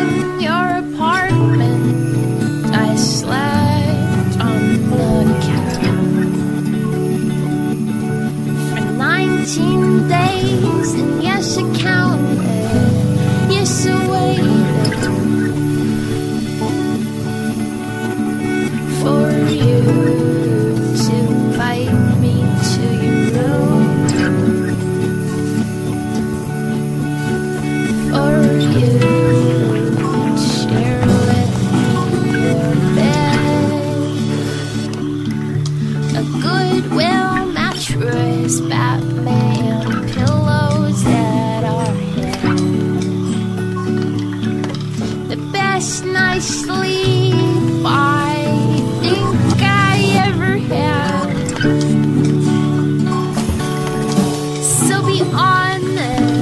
in your apartment. I slept on the couch for 19 days, and yes, I counted. Yes, I waited for you to invite me to your. you. will mattress, Batman, pillows that are him. The best night's sleep I think I ever had. So be honest.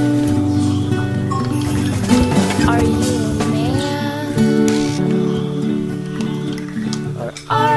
Are you a man? Or